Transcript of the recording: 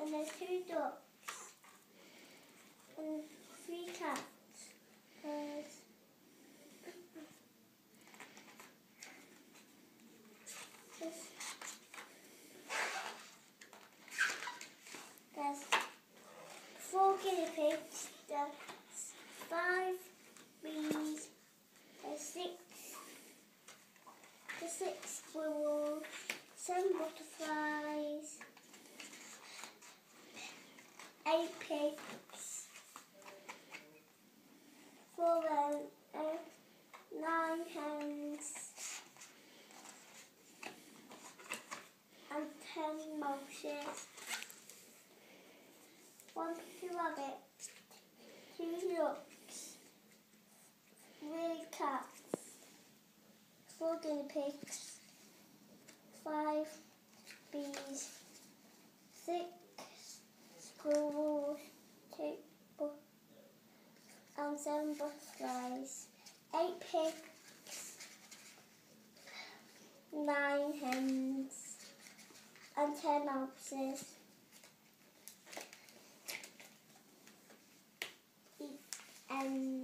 and there's two ducks, and three cats. There's there's, four guinea pigs, there's five bees, there's six six squirrels, seven butterflies, eight pigs, four uh, nine hens, and ten mouses, one rabbit, two ducks, three cats, four guinea pigs, five bees, six cows, seven butterflies, eight pigs, nine hens, and ten ounces. And